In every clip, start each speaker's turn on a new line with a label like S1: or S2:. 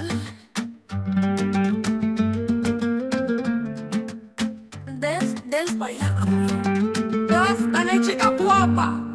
S1: bailar. Des, des bailar conmigo. Des, dale chica guapa.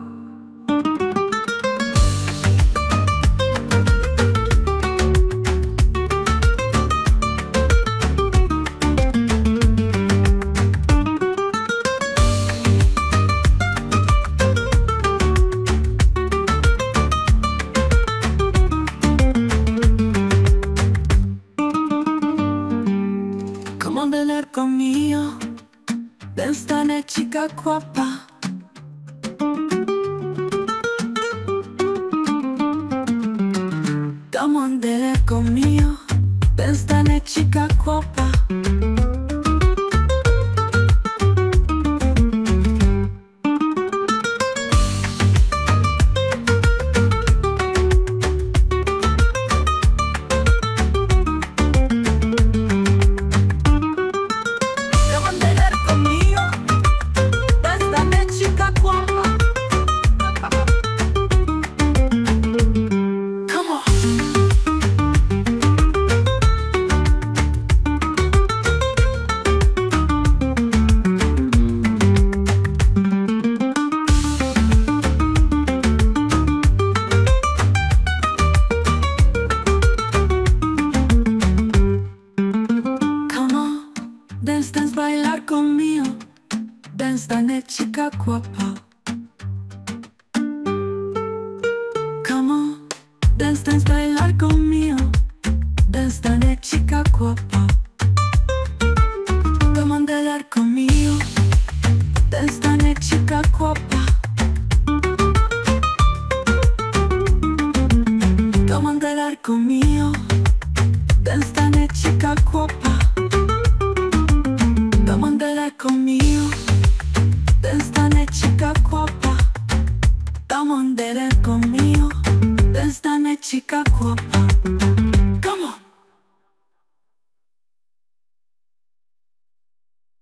S1: Conmigo. Dance, dale chica guapa. Come on, bailar conmigo. Dance, dale chica guapa. Dance, dale, chica guapa. Come on, dance, dance, bailar conmigo. Dance, dale, chica guapa. Come on, bailar conmigo. Dance, dale, chica guapa. Come on, bailar conmigo. Conmigo. Dance, dale, chica guapa.